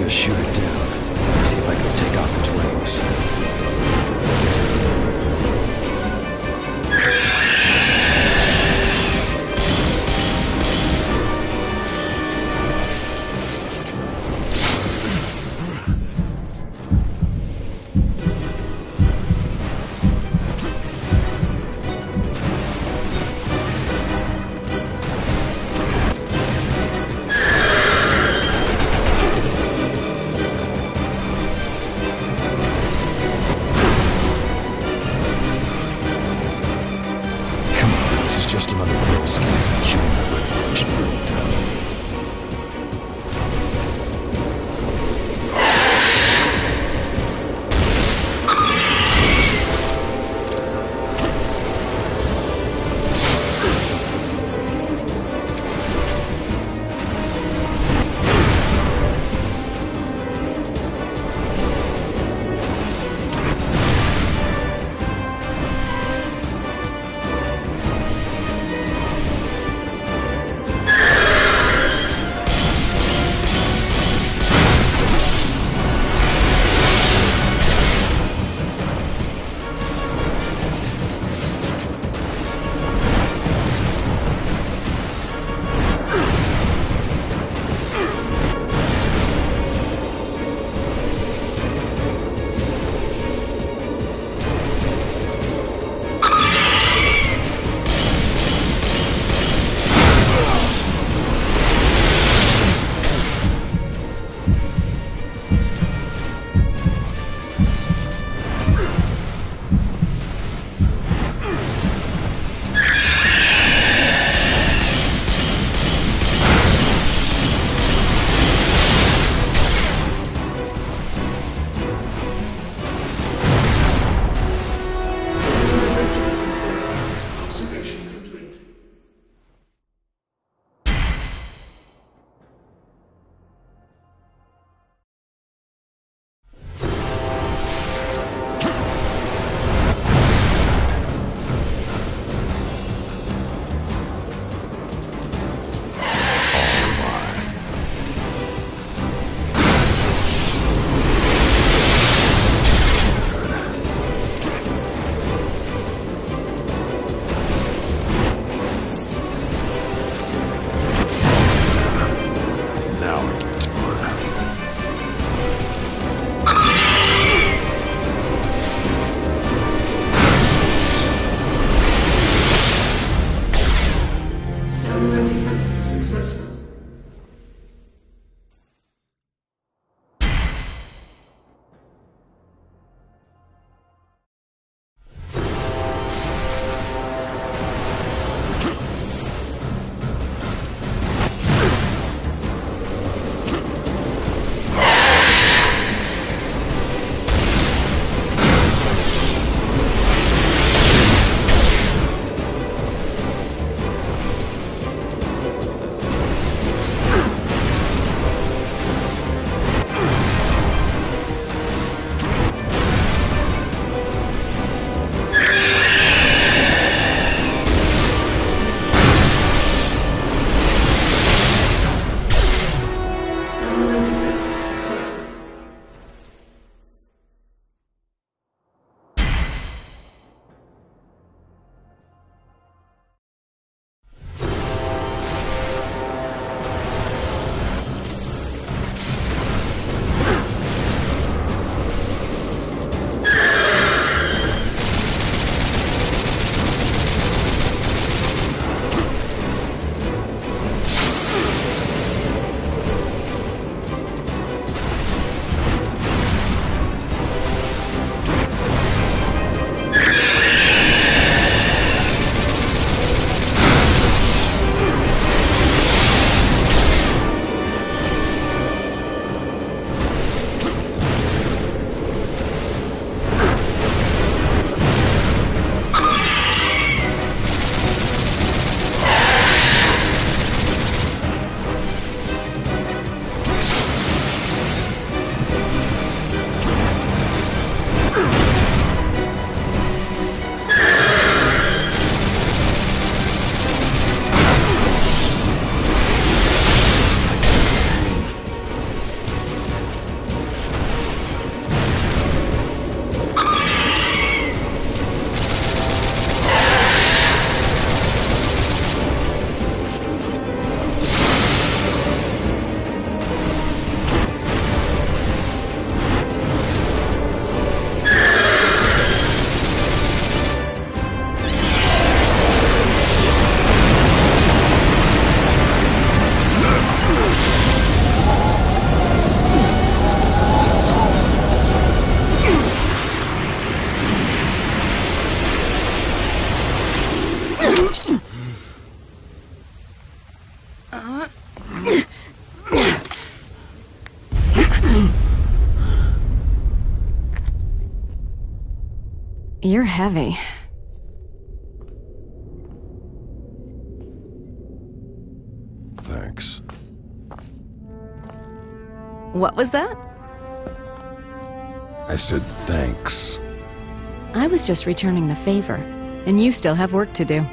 just shoot it down. See if I can take off its wings. You're heavy. Thanks. What was that? I said thanks. I was just returning the favor, and you still have work to do.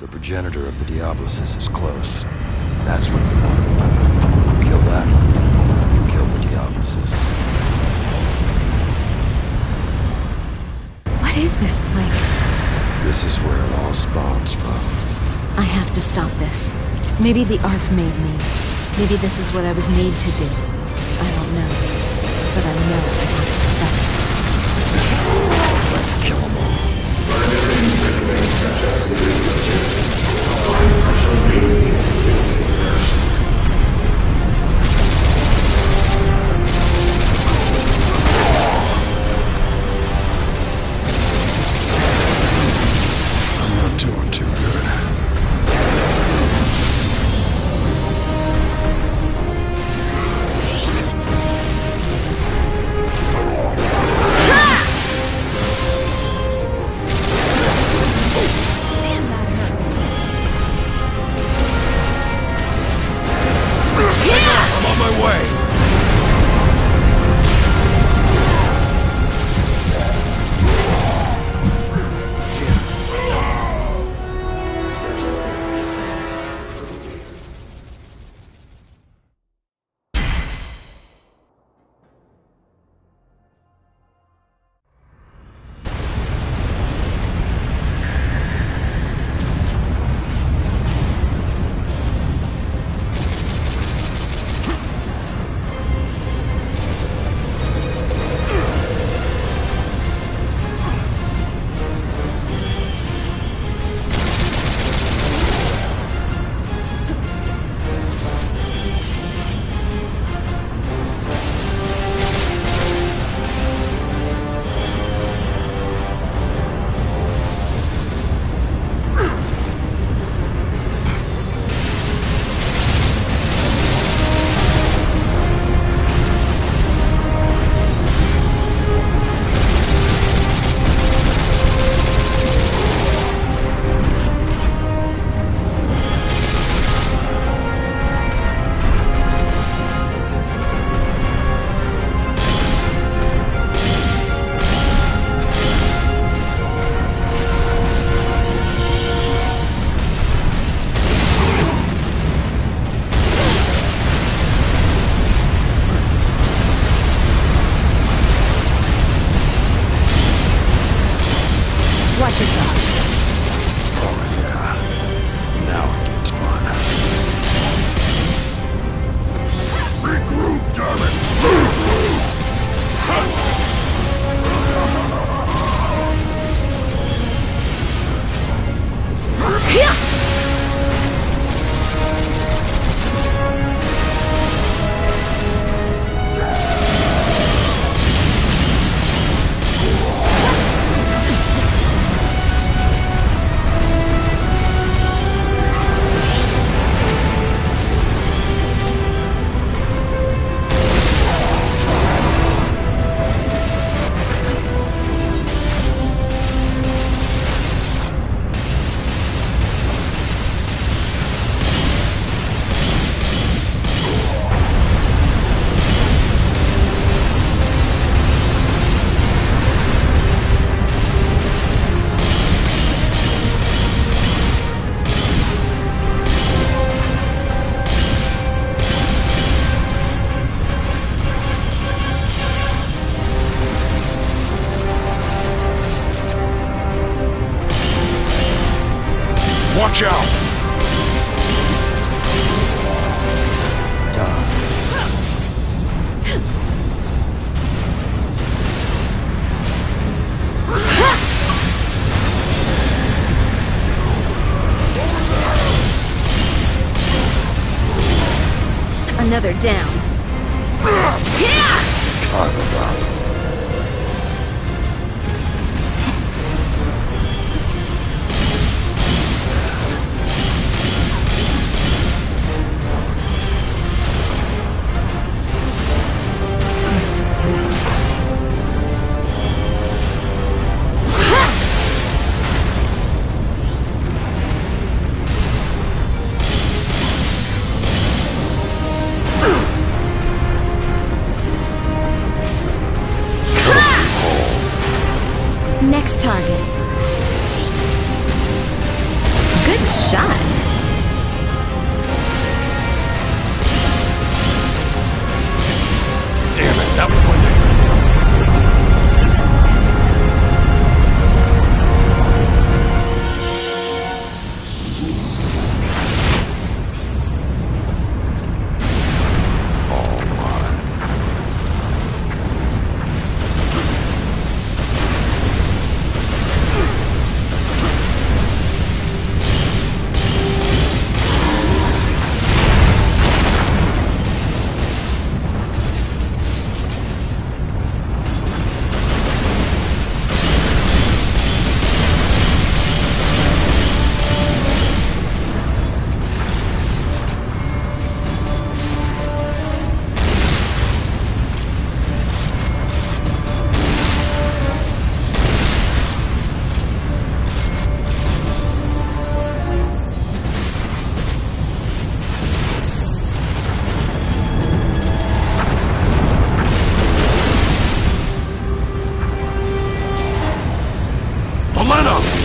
The progenitor of the Diablosis is close. That's what you want, Filena. You kill that, you kill the Diablosis. What is this place? This is where it all spawns from. I have to stop this. Maybe the Ark made me. Maybe this is what I was made to do. I don't know. But I know I have to stop it. Let's kill them all. Another down. Next target. momentum!